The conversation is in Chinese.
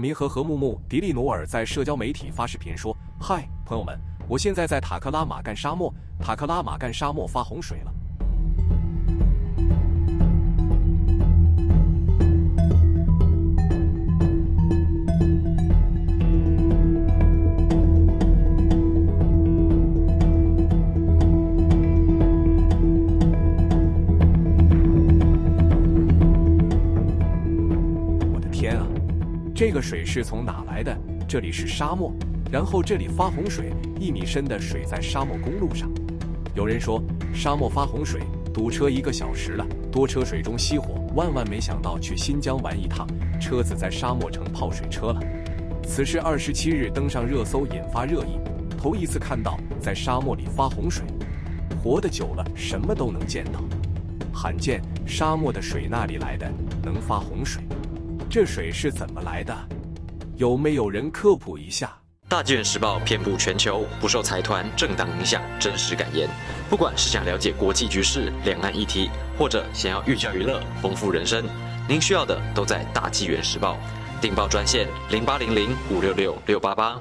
民和和木木迪利努尔在社交媒体发视频说：“嗨，朋友们，我现在在塔克拉玛干沙漠，塔克拉玛干沙漠发洪水了。”我的天啊！这个水是从哪来的？这里是沙漠，然后这里发洪水，一米深的水在沙漠公路上。有人说沙漠发洪水，堵车一个小时了，多车水中熄火。万万没想到去新疆玩一趟，车子在沙漠成泡水车了。此事二十七日登上热搜，引发热议。头一次看到在沙漠里发洪水，活得久了什么都能见到，罕见沙漠的水哪里来的？能发洪水？这水是怎么来的？有没有人科普一下？大纪元时报遍布全球，不受财团、政党影响，真实感言。不管是想了解国际局势、两岸议题，或者想要寓教于乐、丰富人生，您需要的都在大纪元时报。订报专线零八零零五六六六八八。